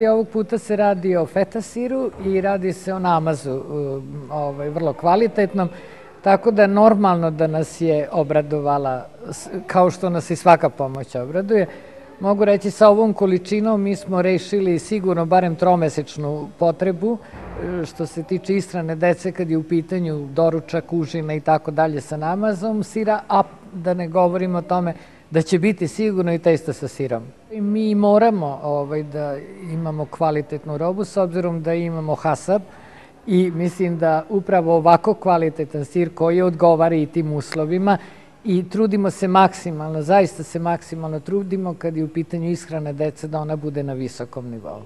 Ovog puta se radi o feta siru i radi se o namazu, um, ovaj, vrlo kvalitetnom, tako da normalno da nas je obradovala, kao što nas i svaka pomoć obraduje. Mogu reći sa ovom količinom mi smo rešili sigurno barem tromesečnu potrebu e, što se tiče istrane dece kad je u pitanju doručak, užina i tako dalje sa namazom sira, a da ne govorimo o tome da će biti sigurno i testa sa sirom. Mi moramo ovaj, da imamo kvalitetnu robu s obzirom da imamo hasab i mislim da upravo ovako kvalitetan sir koji odgovara i tim uslovima i trudimo se maksimalno, zaista se maksimalno trudimo kad je u pitanju ishrane dece da ona bude na visokom nivou.